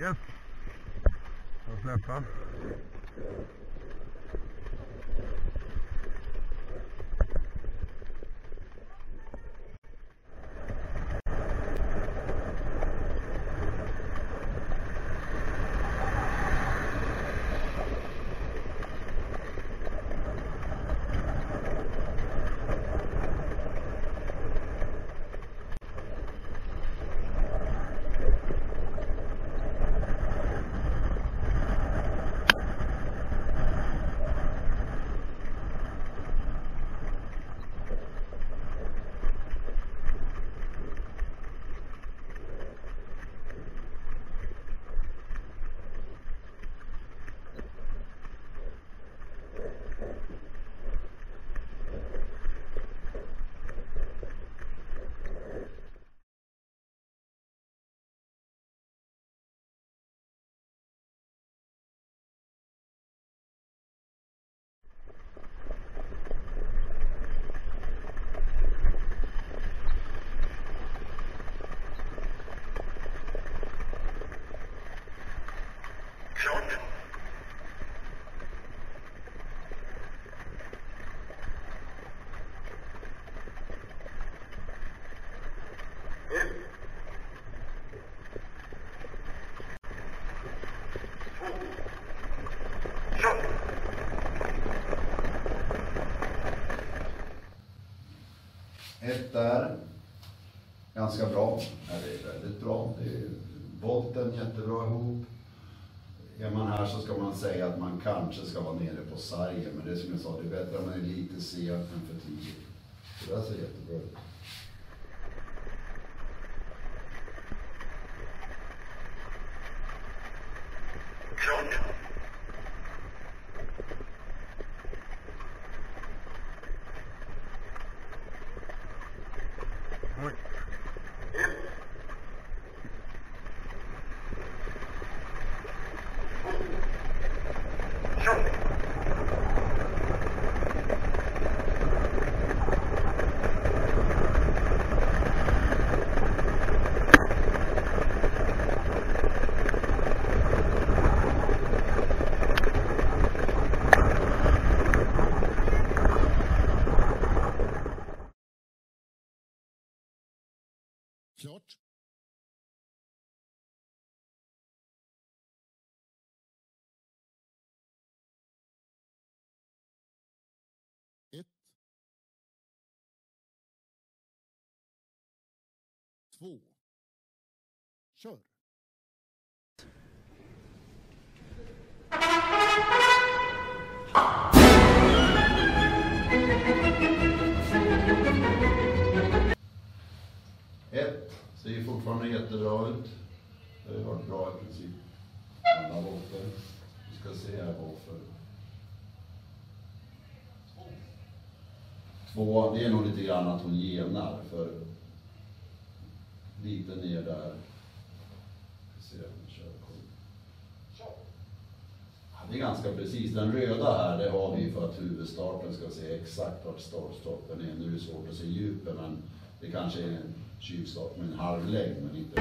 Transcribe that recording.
Yep. That's that fun. Klart. Ett. Två. Ett där. Ganska bra. Ja, det är väldigt bra. Det är volten jättebra ihop. Är man här så ska man säga att man kanske ska vara nere på sargen. Men det är som jag sa, det är bättre om man är lite sen än för tidigt. Det där ser jättebra ut. Klart. Ett. Två. Kör. Fortfarande jättebra ut. Det har varit bra i princip. Alla låtar. Vi ska se här varför. Två, det är nog lite grann att hon genar för lite ner där. Vi om vi kör. Ja, det är ganska precis. Den röda här, det har vi för att huvudstarten ska se exakt vart startstoppen är. Nu är det svårt att se djupet men det kanske är tjuvstart med en halv längd men inte...